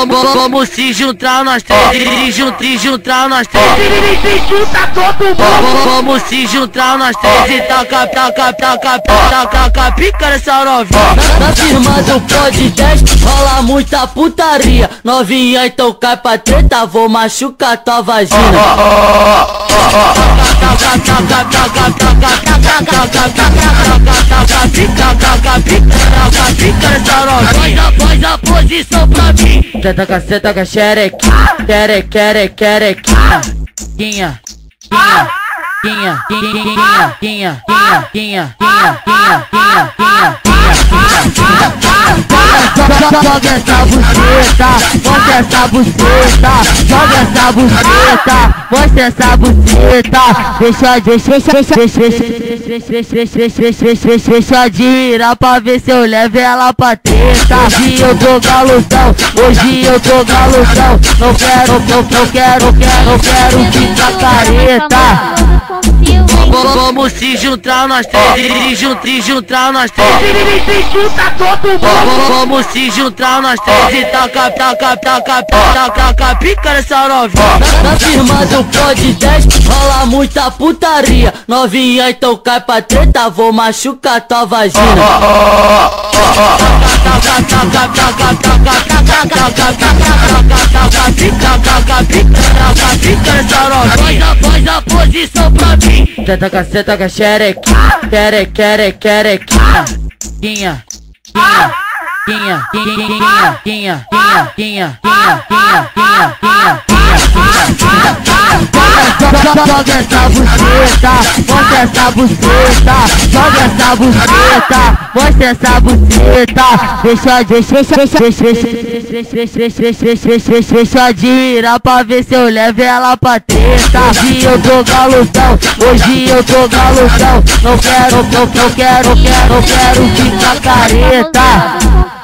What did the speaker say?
Vamos, vamos se juntar nós três, se juntar, juntar nós três. Se junta todo mundo. Vamos se juntar nós três e taca, taca, taca, taca, taca, pica nessa novinha. Na firma do Pod 10 rola muita putaria. Novinha, então cai pra treta, vou machucar tua vagina. Faz a posição pra mim. Senta com senta com xerequinha, quere, quere, querequinha. Quinha, quinha, quinha, quinha, quinha, quinha, quinha, quinha, quinha, quinha, quinha, joga essa buceta, mostra essa buceta, joga essa buceta, mostra essa buceta, deixa, deixa, deixa, deixa, deixa, deixa deixa, deixa, pra ver se eu levo ela pra teta. Hoje eu tô galutão, hoje eu tô galutão, não quero, não, não quero, não quero, não quero ficar careta. Vamos se juntar nós três, se juntar, juntar nós três. Se junta todo mundo. Vamos se juntar nós três e taca, taca, taca, taca, taca, pica nessa novinha. Na firma do Pod 10 rola muita putaria. Novinha, então cai pra treta, vou machucar tua vagina. Faz a, faz a posição pra mim. Senta com senta com xerequinha, quere, quere, querequinha. Quinha, quinha, quinha, quinha, quinha, quinha, quinha, quinha, quinha, quinha, quinha, Joga essa buceta, bota essa buceta, joga essa buceta, mostra essa buceta. Deixa, deixa, deixa, deixa, deixa, deixa, de irar pra ver se eu levo ela pra treta. Hoje eu tô galutão, hoje eu tô galutão. Não quero, não, não quero, não quero ficar careta.